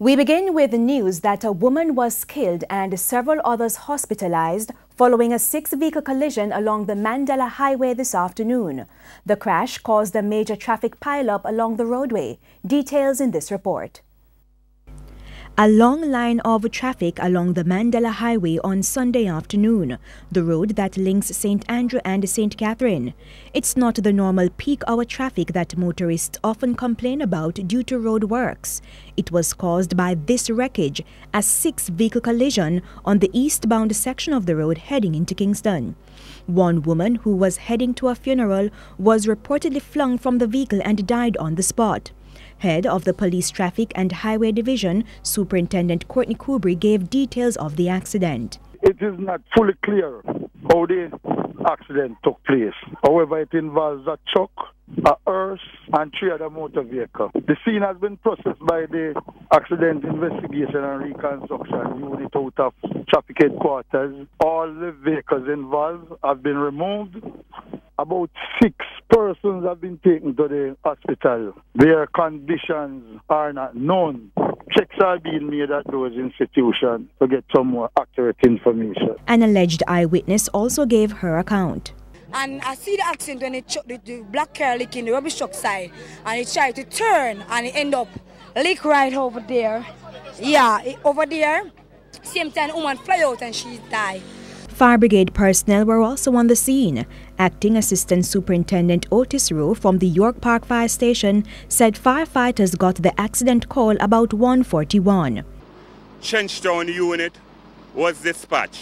We begin with the news that a woman was killed and several others hospitalized following a six-vehicle collision along the Mandela Highway this afternoon. The crash caused a major traffic pileup along the roadway. Details in this report. A long line of traffic along the Mandela Highway on Sunday afternoon, the road that links St. Andrew and St. Catherine. It's not the normal peak hour traffic that motorists often complain about due to road works. It was caused by this wreckage, a six-vehicle collision on the eastbound section of the road heading into Kingston. One woman who was heading to a funeral was reportedly flung from the vehicle and died on the spot. Head of the Police Traffic and Highway Division, Superintendent Courtney Kubri gave details of the accident. It is not fully clear how the accident took place. However, it involves a truck, a hearse, and three other motor vehicles. The scene has been processed by the Accident Investigation and Reconstruction Unit out of traffic headquarters. All the vehicles involved have been removed about six persons have been taken to the hospital. Their conditions are not known. Checks are being made at those institutions to get some more accurate information. An alleged eyewitness also gave her account. And I see the accident when it the, the black car lick in the rubbish truck side and it tried to turn and it end up leak right over there. Yeah, it, over there. Same time, woman fly out and she died. Fire brigade personnel were also on the scene. Acting Assistant Superintendent Otis Rowe from the York Park Fire Station said firefighters got the accident call about 141. Trenchtown unit was dispatched.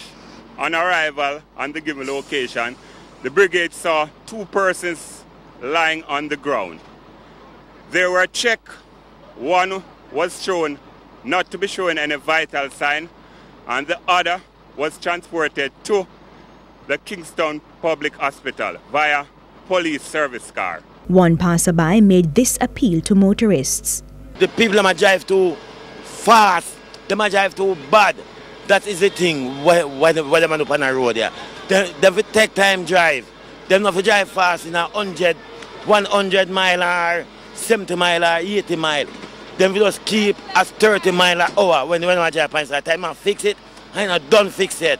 On arrival on the given location, the brigade saw two persons lying on the ground. They were checked. One was shown not to be showing any vital sign, and the other was transported to the Kingston Public Hospital via police service car. One passerby made this appeal to motorists. The people might drive too fast, they might drive too bad. That is the thing why, why, they, why they man up on the road there. They, they take time drive. They not drive fast in a 100, 100 mile hour, 70 mile hour, 80 mile. Then we just keep at 30 mile an hour when, when I drive past that time and fix it I don't fix it.